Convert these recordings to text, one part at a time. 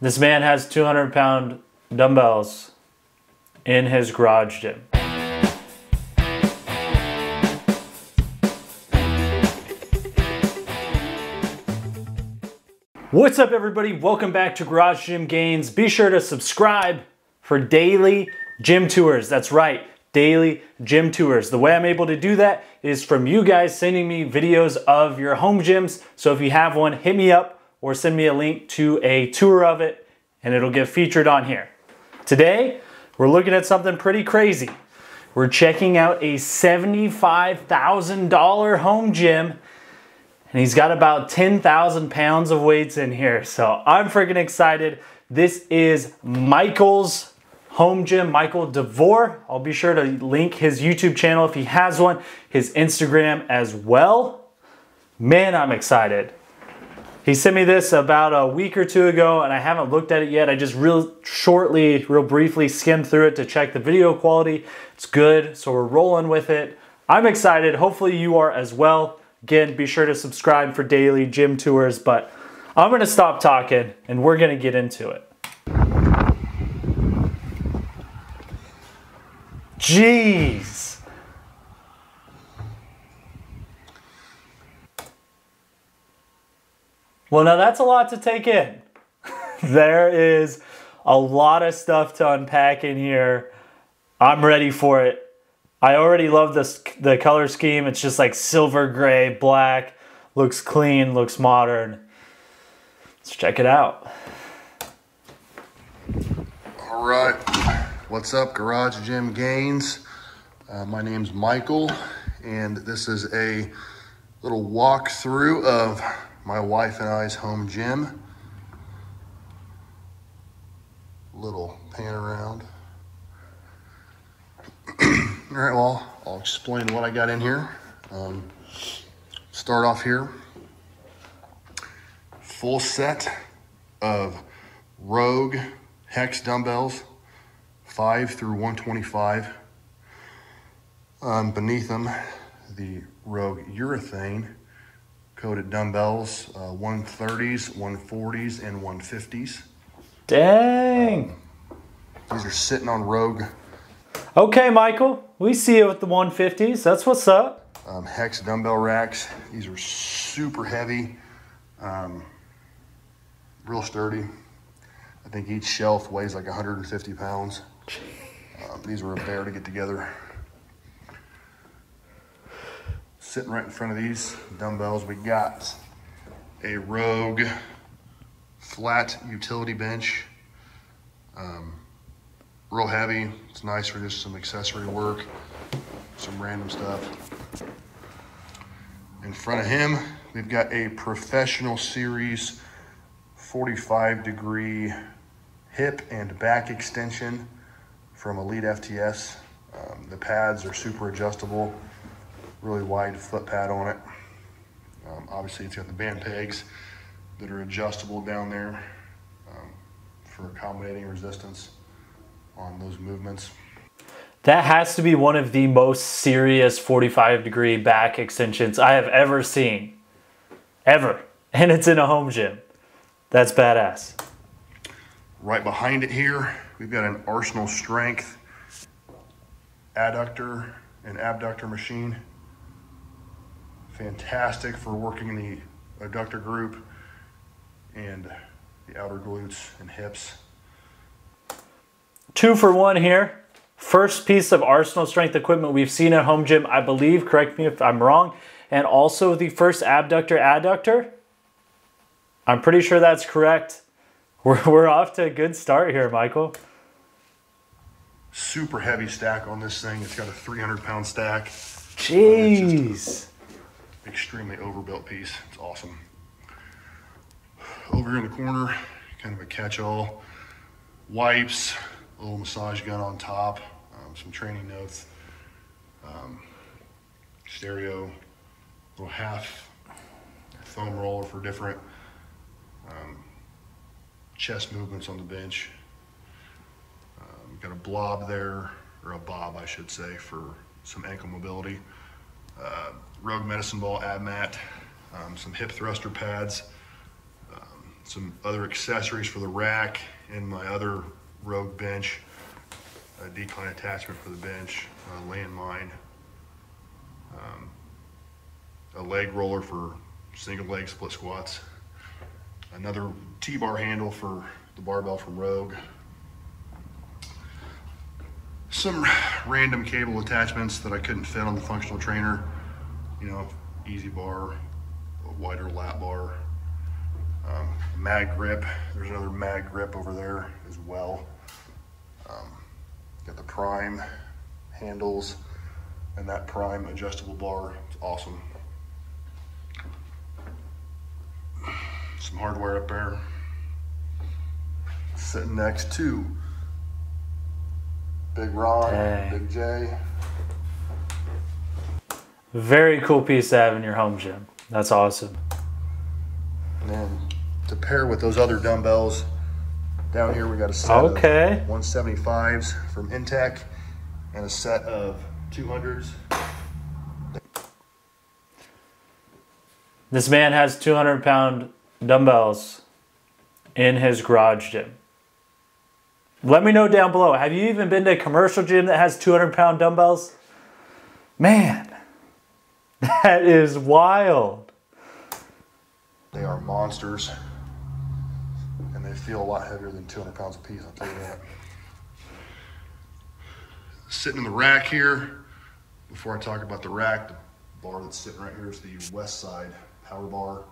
This man has 200 pound dumbbells in his garage gym. What's up everybody? Welcome back to Garage Gym Gainz. Be sure to subscribe for daily gym tours. That's right, daily gym tours. The way I'm able to do that is from you guys sending me videos of your home gyms. So if you have one, hit me up or send me a link to a tour of it and it'll get featured on here. Today, we're looking at something pretty crazy. We're checking out a $75,000 home gym and he's got about 10,000 pounds of weights in here. So I'm freaking excited. This is Michael's home gym, Michael DeVore. I'll be sure to link his YouTube channel if he has one, his Instagram as well. Man, I'm excited. He sent me this about a week or two ago and I haven't looked at it yet. I just real shortly, real briefly skimmed through it to check the video quality. It's good, so we're rolling with it. I'm excited. Hopefully you are as well. Again, be sure to subscribe for daily gym tours, but I'm gonna stop talking and we're gonna get into it. Jeez. Well, now that's a lot to take in. there is a lot of stuff to unpack in here. I'm ready for it. I already love this the color scheme. It's just like silver gray, black, looks clean, looks modern. Let's check it out. All right, what's up, Garage Gym Gainz? Uh, my name's Michael, and this is a little walkthrough of my wife and I's home gym. Little pan around. All right, well, I'll explain what I got in here. Um, start off here. Full set of Rogue Hex dumbbells, 5 through 125. Um, beneath them, the Rogue Urethane coated dumbbells, uh, 130s, 140s, and 150s. Dang. Um, these are sitting on Rogue. Okay, Michael, we see you with the 150s. That's what's up. Um, Hex dumbbell racks. These are super heavy, um, real sturdy. I think each shelf weighs like 150 pounds. Um, these were a bear to get together sitting right in front of these dumbbells, we got a Rogue flat utility bench. Um, real heavy. It's nice for just some accessory work, some random stuff. In front of him, we've got a professional series 45 degree hip and back extension from Elite FTS. Um, the pads are super adjustable really wide foot pad on it. Um, obviously it's got the band pegs that are adjustable down there um, for accommodating resistance on those movements. That has to be one of the most serious 45 degree back extensions I have ever seen. Ever. And it's in a home gym. That's badass. Right behind it here, we've got an Arsenal Strength adductor and abductor machine fantastic for working the adductor group and the outer glutes and hips. Two for one here. First piece of Arsenal strength equipment we've seen at home gym, I believe, correct me if I'm wrong, and also the first abductor adductor. I'm pretty sure that's correct. We're, we're off to a good start here, Michael. Super heavy stack on this thing. It's got a 300 pound stack. Jeez extremely overbuilt piece. It's awesome. Over here in the corner, kind of a catch-all. Wipes, a little massage gun on top, um, some training notes, um, stereo, little half foam roller for different um, chest movements on the bench. Um, got a blob there, or a bob I should say, for some ankle mobility uh, Rogue Medicine Ball ab mat, um, some hip thruster pads, um, some other accessories for the rack and my other Rogue bench, a decline attachment for the bench, a landmine, um, a leg roller for single leg split squats, another T-bar handle for the barbell from Rogue, some random cable attachments that I couldn't fit on the functional trainer, you know, EZ bar, a wider lat bar, um, mag grip. There's another mag grip over there as well. Um, got the prime handles and that prime adjustable bar. It's awesome. Some hardware up there. Sitting next to Big Ron, Dang. Big J. Very cool piece to have in your home gym. That's awesome. And then to pair with those other dumbbells, down here we got a set Okay. of 175s from Intek and a set of 200s. This man has 200 pound dumbbells in his garage gym. Let me know down below. Have you even been to a commercial gym that has 200 pound dumbbells? Man, that is wild. They are monsters and they feel a lot heavier than 200 pounds a piece, I'll tell you that. Sitting in the rack here, before I talk about the rack, the bar that's sitting right here is the West Side Power Bar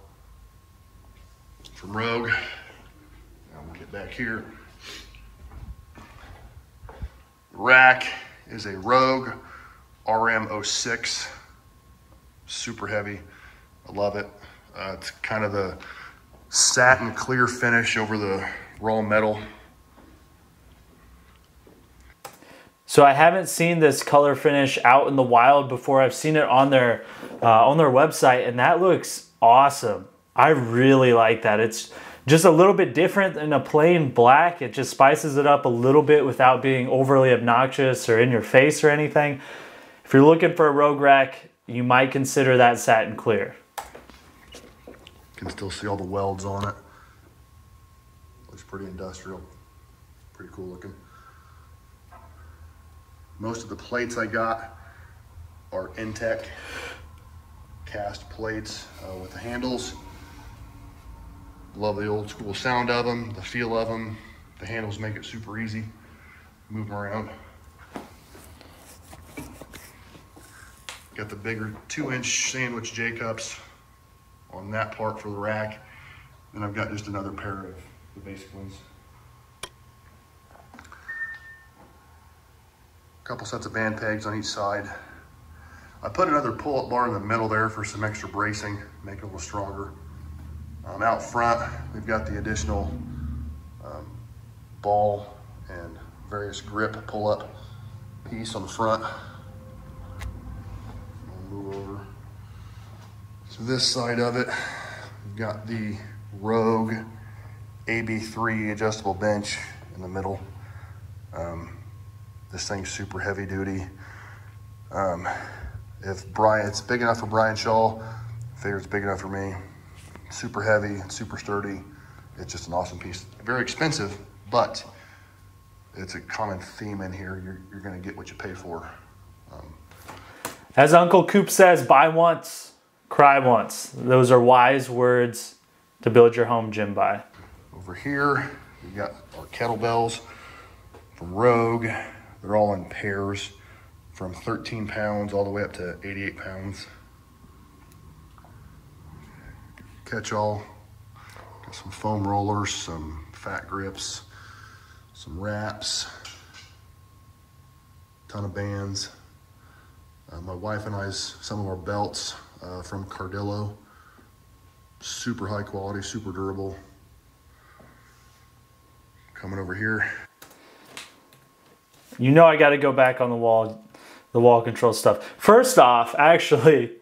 from Rogue. Now we'll get back here. Rack is a Rogue RM06, super heavy. I love it. Uh, it's kind of the satin clear finish over the raw metal. So I haven't seen this color finish out in the wild before. I've seen it on their uh, on their website, and that looks awesome. I really like that. It's just a little bit different than a plain black. It just spices it up a little bit without being overly obnoxious or in your face or anything. If you're looking for a Rogue rack, you might consider that satin clear. Can still see all the welds on it. Looks pretty industrial. Pretty cool looking. Most of the plates I got are Intek cast plates uh, with the handles. Love the old school sound of them, the feel of them. The handles make it super easy. Move them around. Got the bigger two inch sandwich J cups on that part for the rack. Then I've got just another pair of the basic ones. A couple sets of band pegs on each side. I put another pull-up bar in the middle there for some extra bracing, make it a little stronger. Um, out front, we've got the additional um, ball and various grip pull-up piece on the front. I'll move over. So this side of it, we've got the Rogue AB3 adjustable bench in the middle. Um, this thing's super heavy duty. Um, if Brian, it's big enough for Brian Shaw, I figure it's big enough for me. Super heavy, super sturdy. It's just an awesome piece. Very expensive, but it's a common theme in here. You're, you're gonna get what you pay for. Um, As Uncle Coop says, buy once, cry once. Those are wise words to build your home gym by. Over here, we got our kettlebells from Rogue. They're all in pairs from 13 pounds all the way up to 88 pounds. Catch all. Got some foam rollers, some fat grips, some wraps, ton of bands. Uh, my wife and I's some of our belts uh, from Cardillo. Super high quality, super durable. Coming over here. You know I got to go back on the wall, the wall control stuff. First off, actually,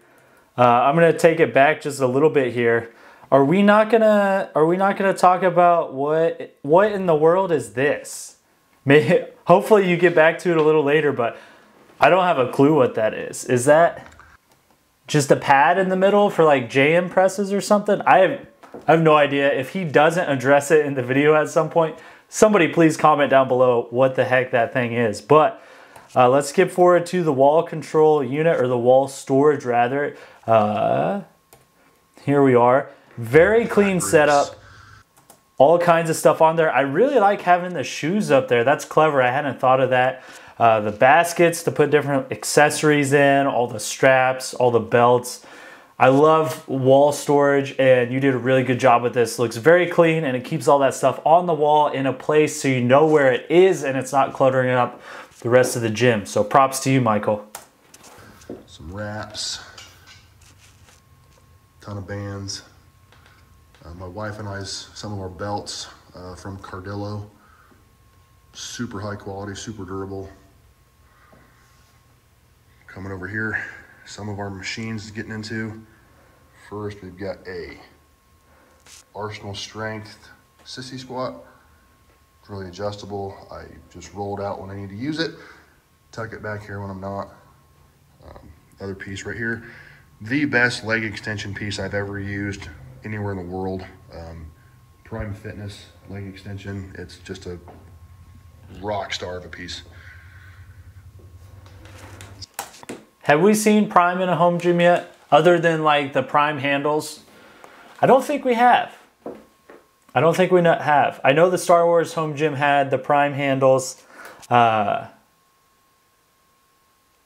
uh, I'm gonna take it back just a little bit here. Are we not gonna Are we not gonna talk about what what in the world is this? May, hopefully you get back to it a little later, but I don't have a clue what that is. Is that just a pad in the middle for like JM presses or something? I have I have no idea. If he doesn't address it in the video at some point, somebody please comment down below what the heck that thing is. But uh, let's skip forward to the wall control unit or the wall storage rather. Uh, here we are. Very clean setup. All kinds of stuff on there. I really like having the shoes up there. That's clever. I hadn't thought of that. Uh, the baskets to put different accessories in, all the straps, all the belts. I love wall storage and you did a really good job with this. Looks very clean and it keeps all that stuff on the wall in a place so you know where it is and it's not cluttering up the rest of the gym. So props to you, Michael. Some wraps, ton of bands. Uh, my wife and I's, some of our belts uh, from Cardillo. Super high quality, super durable. Coming over here, some of our machines getting into. First, we've got a Arsenal Strength Sissy Squat. It's really adjustable. I just roll it out when I need to use it, tuck it back here when I'm not. Um, other piece right here, the best leg extension piece I've ever used anywhere in the world. Um, Prime Fitness leg extension. It's just a rock star of a piece. Have we seen Prime in a home gym yet? Other than like the Prime handles? I don't think we have. I don't think we not have. I know the Star Wars home gym had the Prime handles. Uh,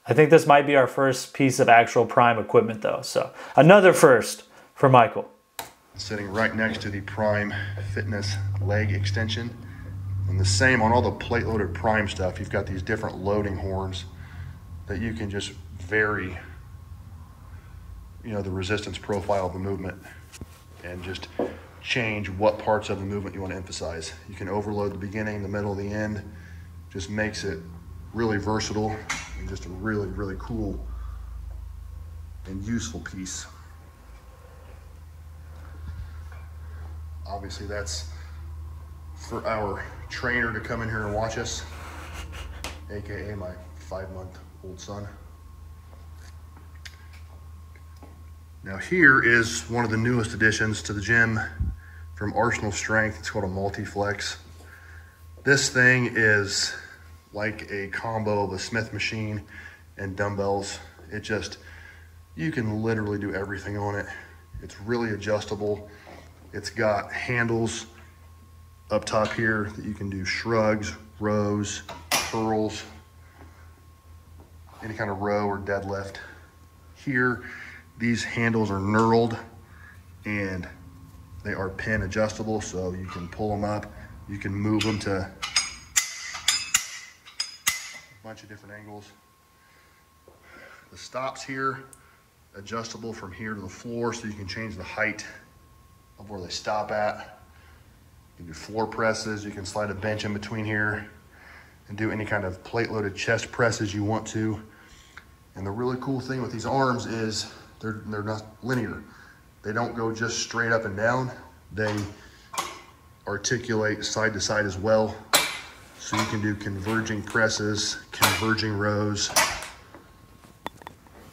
I think this might be our first piece of actual Prime equipment though. So another first for Michael. Sitting right next to the Prime Fitness leg extension. And the same on all the plate loaded Prime stuff. You've got these different loading horns that you can just vary you know the resistance profile of the movement and just change what parts of the movement you want to emphasize. You can overload the beginning, the middle, the end. Just makes it really versatile and just a really, really cool and useful piece. Obviously that's for our trainer to come in here and watch us, AKA my five month old son. Now here is one of the newest additions to the gym from Arsenal Strength. It's called a Multi-Flex. This thing is like a combo of a Smith machine and dumbbells. It just, you can literally do everything on it. It's really adjustable. It's got handles up top here that you can do shrugs, rows, curls, any kind of row or deadlift. Here, these handles are knurled and they are pin adjustable so you can pull them up. You can move them to bunch of different angles. The stops here, adjustable from here to the floor so you can change the height of where they stop at. You can do floor presses, you can slide a bench in between here and do any kind of plate loaded chest presses you want to. And the really cool thing with these arms is they're, they're not linear. They don't go just straight up and down. They articulate side to side as well. So you can do converging presses, converging rows.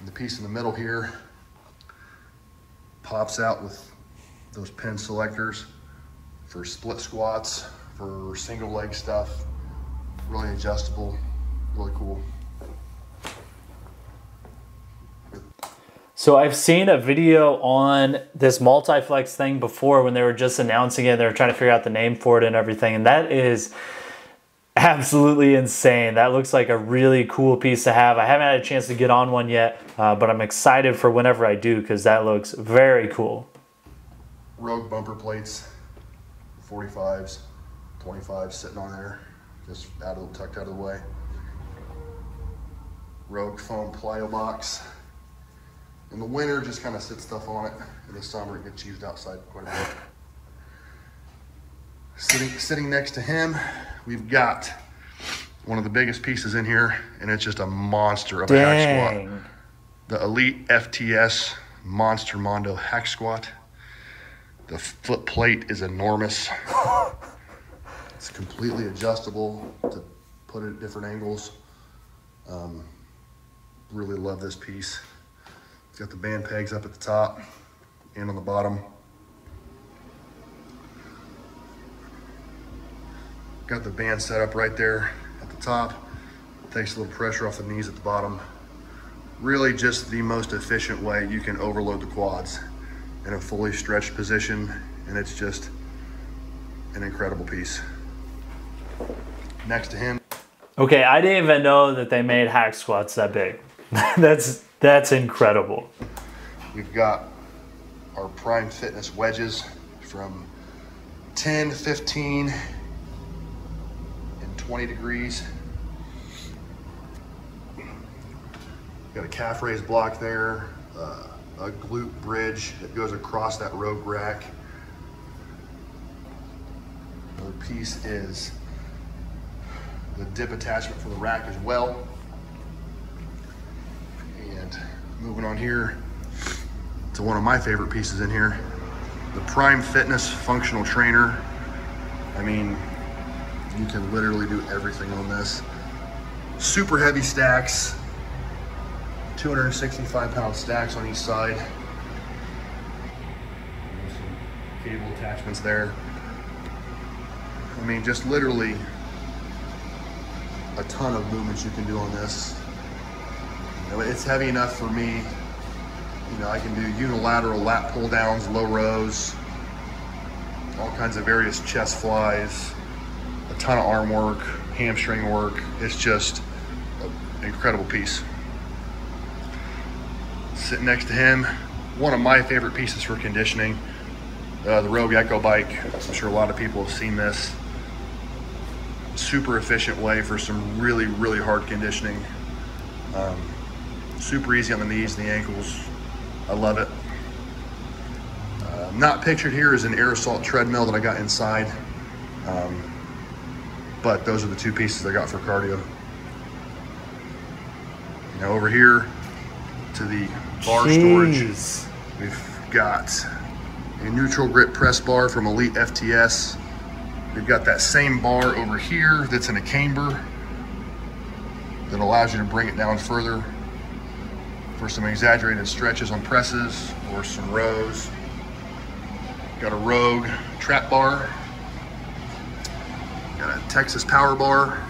The piece in the middle here pops out with those pin selectors for split squats, for single leg stuff. Really adjustable, really cool. So I've seen a video on this multi-flex thing before when they were just announcing it. They were trying to figure out the name for it and everything. And that is absolutely insane. That looks like a really cool piece to have. I haven't had a chance to get on one yet, uh, but I'm excited for whenever I do because that looks very cool. Rogue bumper plates, 45s, 25s sitting on there, just out of tucked out of the way. Rogue foam plyo box. In the winter, just kind of sit stuff on it. In the summer, it gets used outside quite a bit. Sitting, sitting next to him, we've got one of the biggest pieces in here, and it's just a monster of a hack squat. The Elite FTS Monster Mondo Hack Squat. The foot plate is enormous. it's completely adjustable to put it at different angles. Um, really love this piece. It's got the band pegs up at the top and on the bottom. Got the band set up right there at the top. Takes a little pressure off the knees at the bottom. Really just the most efficient way you can overload the quads in a fully stretched position. And it's just an incredible piece. Next to him. Okay, I didn't even know that they made hack squats that big. that's that's incredible. We've got our Prime Fitness wedges from 10, 15, and 20 degrees. Got a calf raise block there, uh, a glute bridge that goes across that rope rack. Another piece is the dip attachment for the rack as well. And moving on here to one of my favorite pieces in here, the Prime Fitness Functional Trainer. I mean, you can literally do everything on this. Super heavy stacks, 265 pound stacks on each side. Cable attachments there. I mean, just literally a ton of movements you can do on this. You know, it's heavy enough for me. You know, I can do unilateral lat pull downs, low rows, all kinds of various chest flies, ton of arm work, hamstring work. It's just an incredible piece. Sitting next to him, one of my favorite pieces for conditioning, uh, the Rogue Echo bike. I'm sure a lot of people have seen this. Super efficient way for some really, really hard conditioning. Um, super easy on the knees and the ankles. I love it. Uh, not pictured here is an air assault treadmill that I got inside. Um, but those are the two pieces I got for cardio. Now over here to the bar storage, we've got a neutral grip press bar from Elite FTS. We've got that same bar over here that's in a camber that allows you to bring it down further for some exaggerated stretches on presses or some rows. Got a Rogue trap bar. Texas power bar.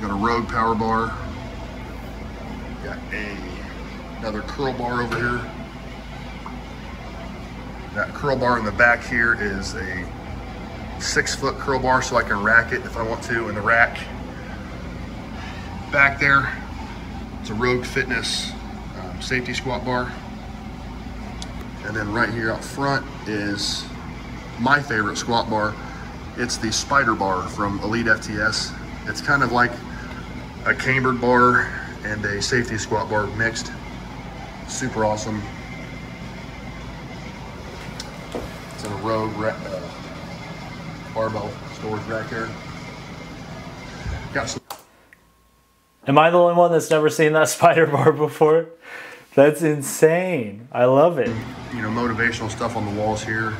Got a Rogue power bar. Got a another curl bar over here. That curl bar in the back here is a six foot curl bar so I can rack it if I want to in the rack. Back there, it's a Rogue Fitness um, safety squat bar. And then right here out front is my favorite squat bar. It's the Spider Bar from Elite FTS. It's kind of like a cambered bar and a safety squat bar mixed. Super awesome. It's in a Rogue uh, barbell storage rack here. Got some Am I the only one that's never seen that spider bar before? That's insane. I love it. you know motivational stuff on the walls here.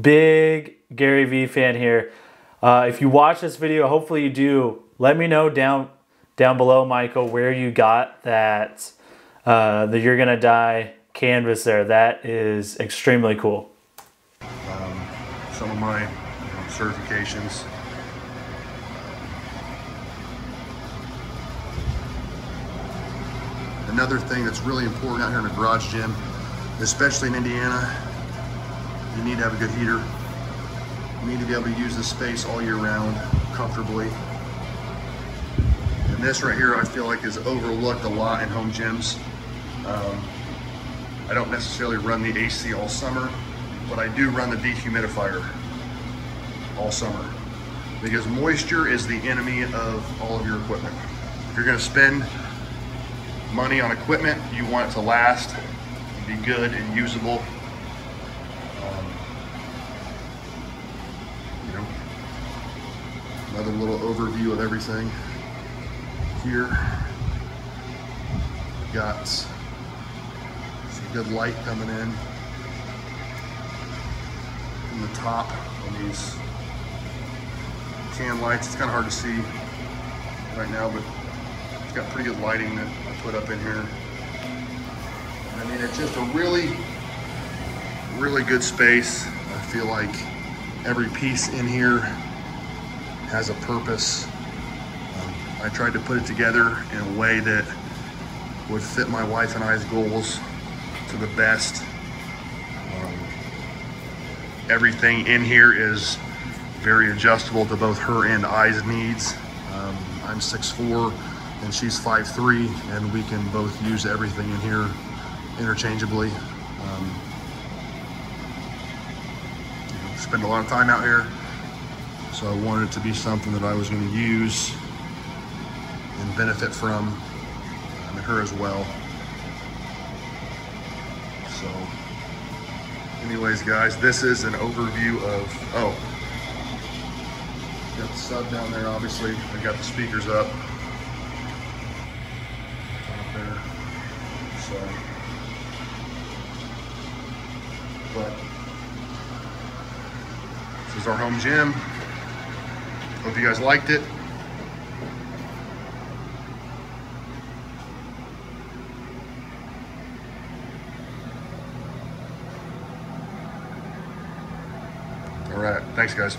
Big Gary Vee fan here. Uh, if you watch this video, hopefully you do. Let me know down down below, Michael, where you got that uh, the You're Gonna Die canvas there. That is extremely cool. Some of my you know, certifications. Another thing that's really important out here in a garage gym, especially in Indiana, you need to have a good heater. You need to be able to use this space all year round comfortably. And this right here, I feel like is overlooked a lot in home gyms. Um, I don't necessarily run the AC all summer, but I do run the dehumidifier all summer because moisture is the enemy of all of your equipment. If you're gonna spend money on equipment, you want it to last, be good and usable. Um, you know, another little overview of everything here. Got some good light coming in from the top on these can lights. It's kind of hard to see right now, but it's got pretty good lighting that I put up in here. I mean, it's just a really, really good space. I feel like every piece in here has a purpose. Um, I tried to put it together in a way that would fit my wife and I's goals to the best. Um, everything in here is very adjustable to both her and I's needs. Um, I'm 6'4", and she's 5'3", and we can both use everything in here interchangeably. Um, you know, spend a lot of time out here, so I wanted it to be something that I was going to use and benefit from, um, and her as well. So, anyways, guys, this is an overview of, oh, got the sub down there, obviously. I got the speakers up. Up there. So, but this is our home gym. Hope you guys liked it. All right. Thanks, guys.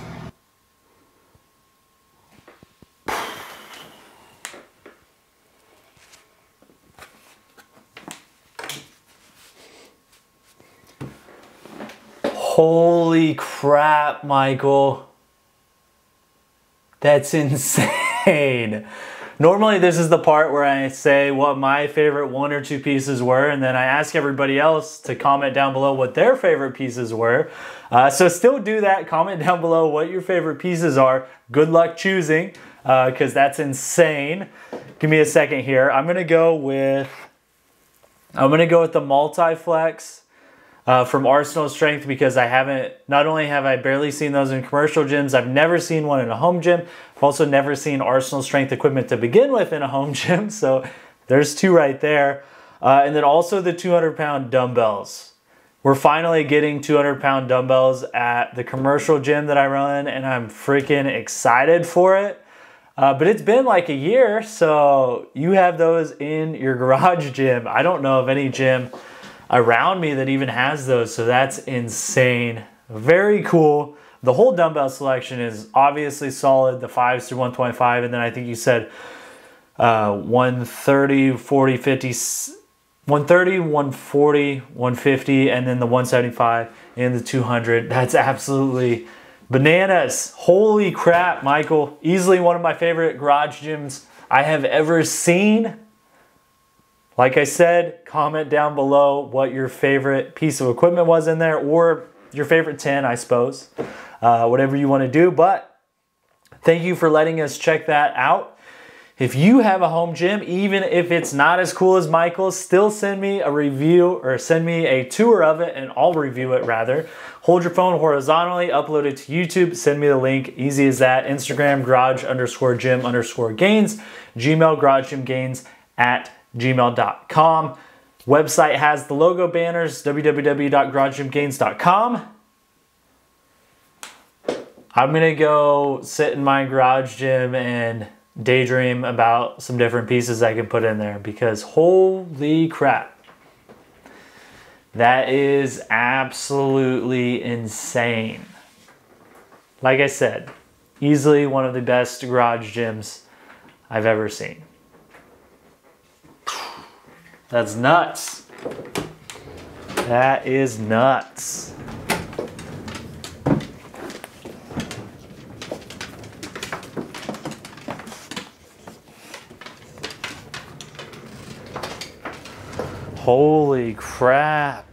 Holy crap, Michael. That's insane. Normally, this is the part where I say what my favorite one or two pieces were, and then I ask everybody else to comment down below what their favorite pieces were. Uh, so, still do that. Comment down below what your favorite pieces are. Good luck choosing, because uh, that's insane. Give me a second here. I'm gonna go with. I'm gonna go with the multi-flex uh, from Arsenal Strength because I haven't, not only have I barely seen those in commercial gyms, I've never seen one in a home gym. I've also never seen Arsenal Strength equipment to begin with in a home gym. So there's two right there. Uh, and then also the 200 pound dumbbells. We're finally getting 200 pound dumbbells at the commercial gym that I run, and I'm freaking excited for it. Uh, but it's been like a year, so you have those in your garage gym. I don't know of any gym around me that even has those. So that's insane. Very cool. The whole dumbbell selection is obviously solid, the 5s through 125. And then I think you said uh, 130, 40, 50, 130, 140, 150, and then the 175 and the 200. That's absolutely bananas. Holy crap, Michael. Easily one of my favorite garage gyms I have ever seen. Like I said, comment down below what your favorite piece of equipment was in there or your favorite 10, I suppose. Uh, whatever you want to do. But thank you for letting us check that out. If you have a home gym, even if it's not as cool as Michael's, still send me a review or send me a tour of it and I'll review it rather. Hold your phone horizontally, upload it to YouTube, send me the link. Easy as that. Instagram, garage underscore gym underscore gains, Gmail, garage gym gains at gmail.com. Website has the logo banners, www.garagegymgainz.com. I'm gonna go sit in my garage gym and daydream about some different pieces I can put in there because holy crap. That is absolutely insane. Like I said, easily one of the best garage gyms I've ever seen. That's nuts. That is nuts. Holy crap.